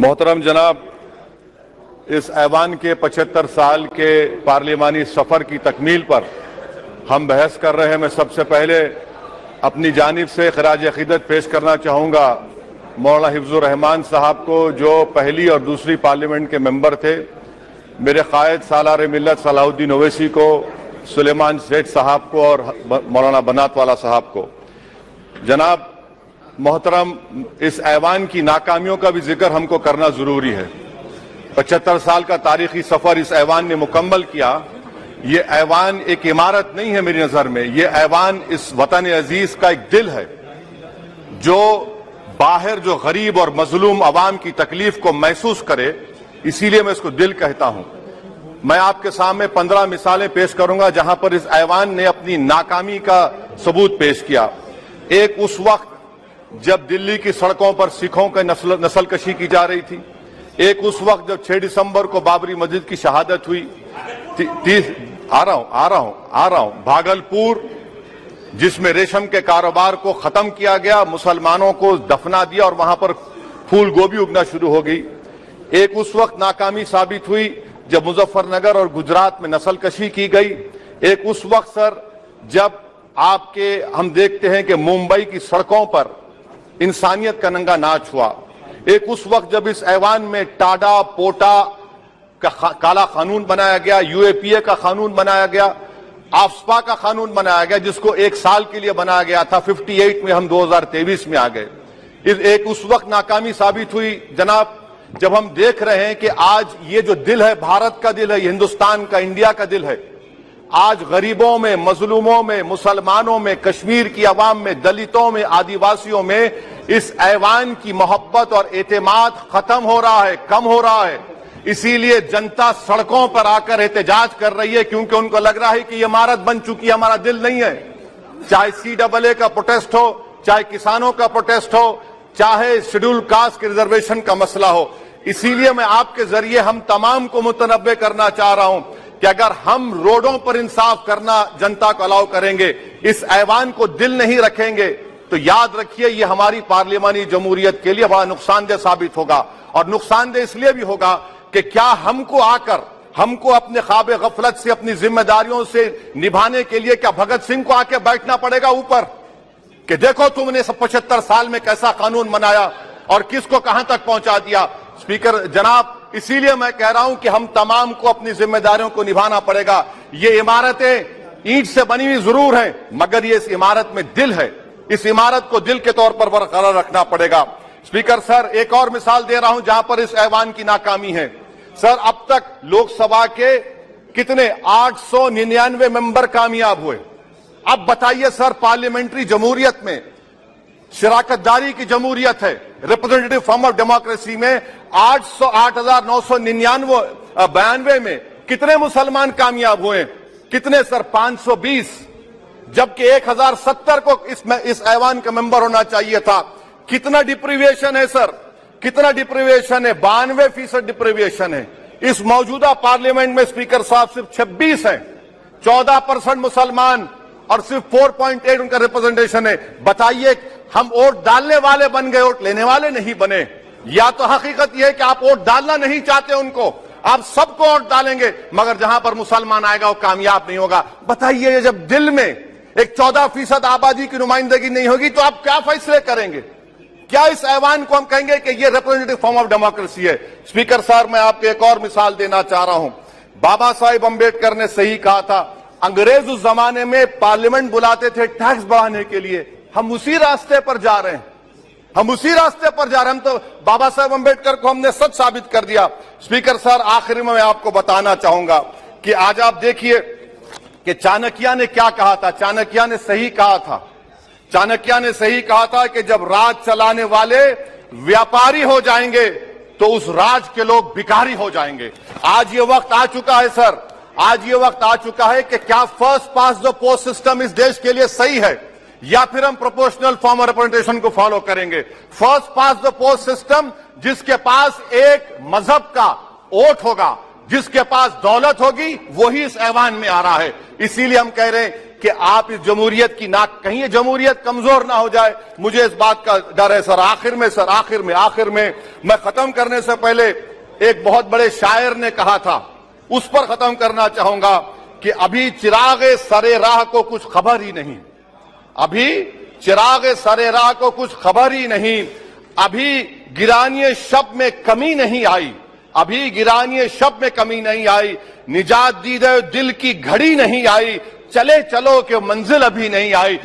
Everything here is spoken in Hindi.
मोहतरम जनाब, इस ऐवान के 75 साल के पार्लियामानी सफ़र की तकमील पर हम बहस कर रहे हैं। मैं सबसे पहले अपनी जानिब से खराज अकीदत पेश करना चाहूँगा। मौलाना हिफ्जुर रहमान साहब को, जो पहली और दूसरी पार्लियामेंट के मेंबर थे। मेरे कायद सालार मिलत सलाहुद्दीन ओवैसी को, सुलेमान सेठ साहब को और मौलाना बनात वाला साहब को। जनाब मोहतरम, इस ऐवान की नाकामियों का भी ज़िक्र हमको करना ज़रूरी है। पचहत्तर साल का तारीखी सफ़र इस ऐवान ने मुकम्मल किया। ये ऐवान एक इमारत नहीं है मेरी नज़र में। ये ऐवान इस वतन अज़ीज़ का एक दिल है, जो बाहर जो गरीब और मजलूम अवाम की तकलीफ़ को महसूस करे। इसीलिए मैं इसको दिल कहता हूँ। मैं आपके सामने पंद्रह मिसालें पेश करूँगा, जहाँ पर इस ऐवान ने अपनी नाकामी का सबूत पेश किया। एक उस वक्त जब दिल्ली की सड़कों पर सिखों के नस्ल नस्ल कशी की जा रही थी, एक उस वक्त जब 6 दिसंबर को बाबरी मस्जिद की शहादत हुई तीस, आ रहा हूँ, आ रहा हूँ, आ रहा हूँ, भागलपुर, जिसमें रेशम के कारोबार को खत्म किया गया, मुसलमानों को दफना दिया और वहाँ पर फूल गोभी उगना शुरू हो गई। एक उस वक्त नाकामी साबित हुई, जब मुजफ्फरनगर और गुजरात में नस्ल कशी की गई। एक उस वक्त, सर, जब आपके, हम देखते हैं कि मुंबई की सड़कों पर इंसानियत का नंगा नाच हुआ। एक उस वक्त जब इस ऐवान में टाडा, पोटा का काला कानून बनाया गया, यूएपीए का कानून बनाया गया, आफ्सपा का कानून बनाया गया, जिसको एक साल के लिए बनाया गया था 58 में हम 2023 में आ गए। एक उस वक्त नाकामी साबित हुई। जनाब, जब हम देख रहे हैं कि आज ये जो दिल है, भारत का दिल है, हिंदुस्तान का, इंडिया का दिल है आज गरीबों में, मजलूमों में, मुसलमानों में, कश्मीर की आवाम में, दलितों में, आदिवासियों में इस ऐवान की मोहब्बत और एतमाद खत्म हो रहा है, कम हो रहा है। इसीलिए जनता सड़कों पर आकर एहतजाज कर रही है, क्योंकि उनको लग रहा है कि इमारत बन चुकी है, हमारा दिल नहीं है। चाहे सी डबल ए का प्रोटेस्ट हो, चाहे किसानों का प्रोटेस्ट हो, चाहे शेड्यूल कास्ट के रिजर्वेशन का मसला हो। इसीलिए मैं आपके ज़रिए हम तमाम को मुतनबे करना चाह रहा हूँ। कि अगर हम रोडों पर इंसाफ करना जनता को अलाउ करेंगे, इस ऐवान को दिल नहीं रखेंगे तो याद रखिए ये हमारी पार्लियामानी जमहूरियत के लिए बड़ा नुकसानदेह साबित होगा। और नुकसानदेह इसलिए भी होगा कि क्या हमको आकर, हमको अपने ख्वाब गफलत से, अपनी जिम्मेदारियों से निभाने के लिए क्या भगत सिंह को आके बैठना पड़ेगा ऊपर? कि देखो तुमने सब पचहत्तर साल में कैसा कानून बनाया और किसको कहाँ तक पहुँचा दिया? स्पीकर जनाब इसीलिए मैं कह रहा हूँ कि हम तमाम को अपनी जिम्मेदारियों को निभाना पड़ेगा। ये इमारतें ईंट से बनी हुई ज़रूर हैं, मगर ये इस इमारत में दिल है। इस इमारत को दिल के तौर पर बरकरार रखना पड़ेगा। स्पीकर सर, एक और मिसाल दे रहा हूँ जहाँ पर इस ऐवान की नाकामी है। सर, अब तक लोकसभा के कितने? आठ सौ निन्यानवे मेंबर कामयाब हुए। अब बताइए सर, पार्लियामेंट्री जमहूरियत में शराकतदारी की जमहूरियत है। रिप्रेजेंटेटिव फॉर्म ऑफ़ डेमोक्रेसी में आठ सौ आठ हज़ार नौ सौ निन्यानवे बयानवे में कितने मुसलमान कामयाब हुए? कितने सर? 520 जबकि 1070 को इस इस ऐवान का मेंबर होना चाहिए था। कितना डिप्रीविएशन है, सर? कितना डिप्रीविएशन है? बानवे फ़ीसद डिप्रीविएशन है। इस मौजूदा पार्लियामेंट में स्पीकर साहब सिर्फ़ 26 हैं। 14 परसेंट मुसलमान और सिर्फ़ 4.8 उनका रिप्रेजेंटेशन है। बताइए, हम वोट डालने वाले बन गए, वोट लेने वाले नहीं बने। या तो हकीकत यह है कि आप वोट डालना नहीं चाहते उनको। आप सबको वोट डालेंगे, मगर जहाँ पर मुसलमान आएगा वो कामयाब नहीं होगा। बताइए जब दिल में एक चौदह फ़ीसद आबादी की नुमाइंदगी नहीं होगी तो आप क्या फैसले करेंगे? क्या इस ऐवान को हम कहेंगे कि ये रिप्रेजेंटेटिव फॉर्म ऑफ़ डेमोक्रेसी है? स्पीकर साहब, मैं आपको एक और मिसाल देना चाह रहा हूँ। बाबा साहेब अंबेडकर ने सही कहा था, अंग्रेज़ उस जमाने में पार्लियामेंट बुलाते थे टैक्स बढ़ाने के लिए। हम उसी रास्ते पर जा रहे हैं। हम उसी रास्ते पर जा रहे हम तो बाबा साहेब अंबेडकर को हमने सच साबित कर दिया। स्पीकर सर, आखिर में मैं आपको बताना चाहूँगा कि आज आप देखिए कि चाणक्य ने क्या कहा था। चाणक्या ने सही कहा था। चाणक्या ने सही कहा था कि जब राज चलाने वाले व्यापारी हो जाएँगे तो उस राज के लोग भिखारी हो जाएँगे। आज ये वक्त आ चुका है, सर। आज ये वक्त आ चुका है कि क्या first past the post system इस देश के लिए सही है? या फिर हम प्रोपोर्शनल फॉर्म रिप्रेजेंटेशन को फॉलो करेंगे। First past the post system जिसके पास एक मज़हब का वोट होगा, जिसके पास दौलत होगी, वही इस ऐवान में आ रहा है। इसीलिए हम कह रहे हैं कि आप इस जमहूरियत की नाक कहीं ये जमहूरियत कमज़ोर ना हो जाए। मुझे इस बात का डर है, सर, आखिर में, सर, आखिर में आखिर में। मैं खत्म करने से पहले एक बहुत बड़े शायर ने कहा था, उस पर खत्म करना चाहूँगा कि अभी चिराग सरे राह को कुछ खबर ही नहीं। अभी चिराग सरे राह को कुछ खबर ही नहीं। अभी गिरानी शब्द में कमी नहीं आई। अभी गिरानी शब्द में कमी नहीं आई। निजात दीदे दिल की घड़ी नहीं आई। चले चलो के मंजिल अभी नहीं आई।